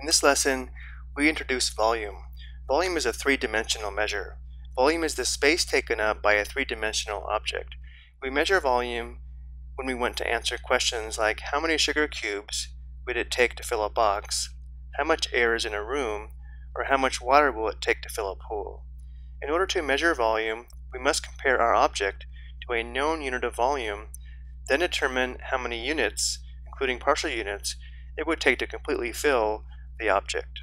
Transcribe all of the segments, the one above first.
In this lesson, we introduce volume. Volume is a three-dimensional measure. Volume is the space taken up by a three-dimensional object. We measure volume when we want to answer questions like how many sugar cubes would it take to fill a box, how much air is in a room, or how much water will it take to fill a pool. In order to measure volume, we must compare our object to a known unit of volume, then determine how many units, including partial units, it would take to completely fill the object.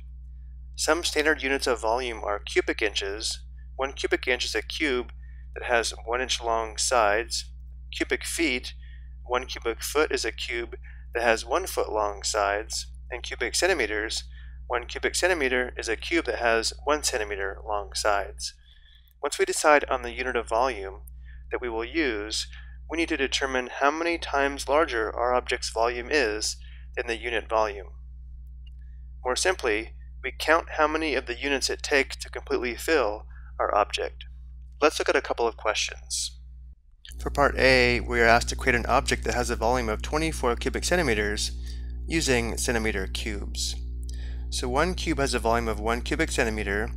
Some standard units of volume are cubic inches. One cubic inch is a cube that has one inch long sides. Cubic feet, one cubic foot is a cube that has one foot long sides. And cubic centimeters, one cubic centimeter is a cube that has one centimeter long sides. Once we decide on the unit of volume that we will use, we need to determine how many times larger our object's volume is than the unit volume. More simply, we count how many of the units it takes to completely fill our object. Let's look at a couple of questions. For part A, we are asked to create an object that has a volume of 24 cubic centimeters using centimeter cubes. So one cube has a volume of 1 cubic centimeter,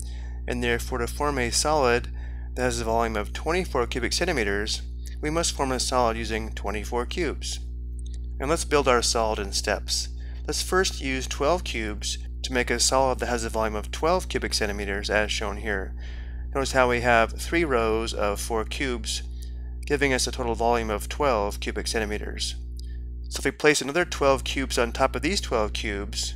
and therefore to form a solid that has a volume of 24 cubic centimeters, we must form a solid using 24 cubes. And let's build our solid in steps. Let's first use 12 cubes to make a solid that has a volume of 12 cubic centimeters as shown here. Notice how we have three rows of four cubes giving us a total volume of 12 cubic centimeters. So if we place another 12 cubes on top of these 12 cubes,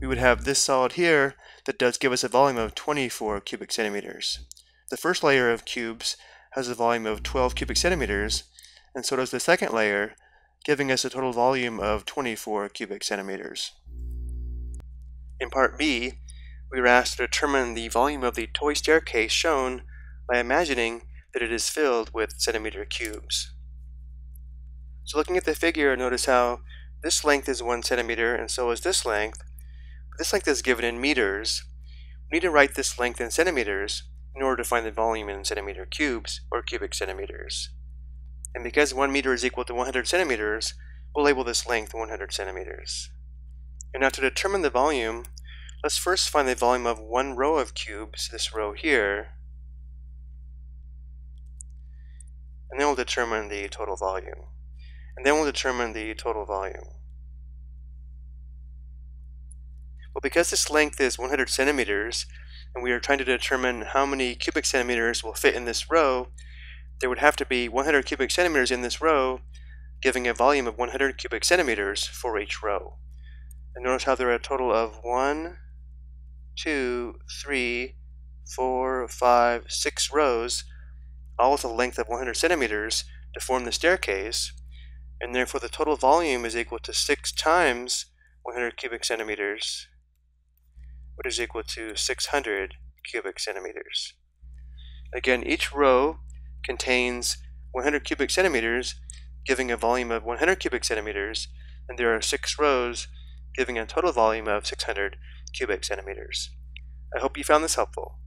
we would have this solid here that does give us a volume of 24 cubic centimeters. The first layer of cubes has a volume of 12 cubic centimeters, and so does the second layer giving us a total volume of 24 cubic centimeters. In part B, we were asked to determine the volume of the toy staircase shown by imagining that it is filled with centimeter cubes. So looking at the figure, notice how this length is one centimeter and so is this length. But this length is given in meters. We need to write this length in centimeters in order to find the volume in centimeter cubes or cubic centimeters. And because 1 meter is equal to 100 centimeters, we'll label this length 100 centimeters. And now to determine the volume, let's first find the volume of one row of cubes, this row here, and then we'll determine the total volume. And then we'll determine the total volume. Well, because this length is 100 centimeters, and we are trying to determine how many cubic centimeters will fit in this row, there would have to be 100 cubic centimeters in this row, giving a volume of 100 cubic centimeters for each row. And notice how there are a total of 1, 2, 3, 4, 5, 6 rows, all with a length of 100 centimeters to form the staircase, and therefore the total volume is equal to 6 times 100 cubic centimeters, which is equal to 600 cubic centimeters. Again, each row contains 100 cubic centimeters, giving a volume of 100 cubic centimeters, and there are six rows, giving a total volume of 600 cubic centimeters. I hope you found this helpful.